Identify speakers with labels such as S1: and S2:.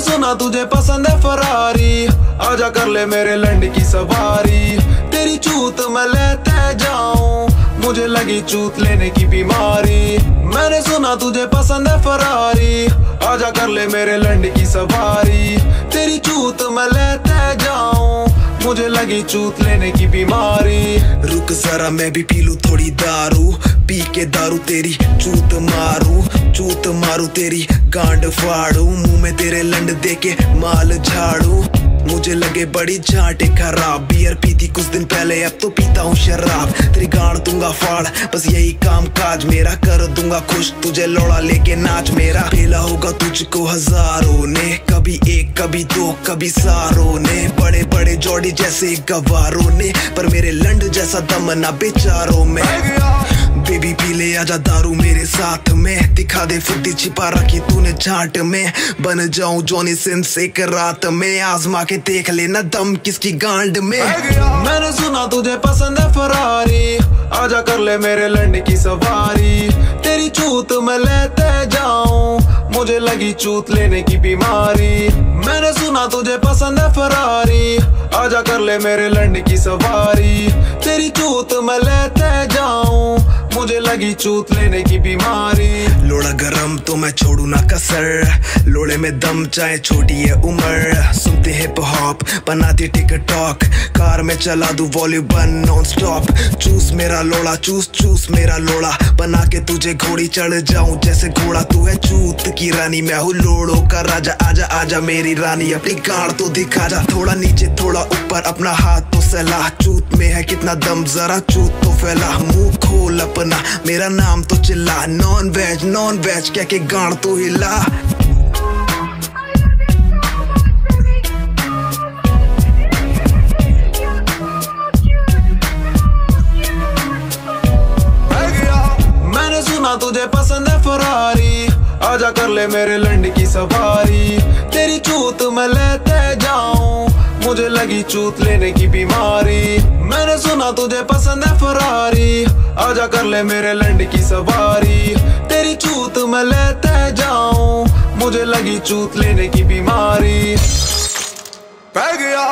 S1: सुना तुझे पसंद है फरारी आजा कर ले मेरे लंड की सवारी। तेरी चूत मैं लेते जाऊँ। मुझे लगी चूत लेने की बीमारी। मैंने सुना तुझे पसंद है फरारी आजा कर ले मेरे लंड की सवारी। तेरी चूत मैं लेते जाऊँ। मुझे लगी चूत लेने की बीमारी।
S2: रुक जरा मैं भी पी लू थोड़ी दारू। पी के दारू तेरी, चूत मारू चूत मारू तेरी। गांड फाड़ू, मुँह में तेरे लंड दे के माल झाड़ू। मुझे लगे बड़ी झाटे खराब बियर पीती कुछ दिन पहले, अब तो पीता हूँ शराब। तेरी गांड दूँगा फाड़, बस यही काम काज मेरा। कर दूँगा खुश, तुझे लोड़ा लेके नाच मेरा। पेला होगा तुझको हज़ारों ने, कभी कभी दो कभी सारों ने। बड़े बड़े जोड़ी जैसे गवारों ने। पर मेरे लंड जैसा दम ना बेचारों में। बेबी पी ले आजा दारू मेरे साथ में। दिखा दे फुद्दी छिपा रखी तूने झाट में। बन जाऊँ जॉनी सिंस एक रात में। आजमा के देख लेना दम किसकी गांड में।
S1: मैंने सुना तुझे पसंद है फरारी। आजा कर ले मेरे लंड की सवारी। तेरी चूत मैं लेते जाऊँ। मुझे लगी चूत लेने की बीमारी। सुना तुझे पसंद है फरारी आजा कर ले मेरे लंड की सवारी। तेरी चूत मैं लेते जाऊँ। मुझे लगी चूत लेने की बीमारी।
S2: लोड़ा गरम तो मैं छोड़ू ना कसर। लोड़े में दम चाहे छोटी है उम्र। सुनते हैं पॉप बनाती टिकटॉक। कार में चला दू वॉल्यूम वन नॉन स्टॉप चूस मेरा लोड़ा चूस चूस मेरा लोड़ा। बना के तुझे घोड़ी चढ़ जाऊँ, जैसे घोड़ा तू है चूत की रानी। मैं हूँ लोड़ो का राजा, आजा आजा मेरी रानी। अपनी गाड़ तो दिखा जा, थोड़ा नीचे, थोड़ा ऊपर। अपना हाथ तो सलाह, चूत में है कितना दम जरा। चूत तो फैला, मुँह खोल अपना। मेरा नाम तो चिल्ला नॉन वेज नॉन वेज क्या के गाड़ तो हिला।
S1: सुना तुझे पसंद है फरारी आजा कर ले मेरे लंड की सवारी। तेरी चूत मैं लेते जाऊँ। मुझे लगी चूत लेने की बीमारी। मैंने सुना तुझे पसंद है फरारी आजा कर ले मेरे लंड की सवारी। तेरी चूत मैं लेते जाऊँ। मुझे लगी चूत लेने की बीमारी।
S3: पै गया।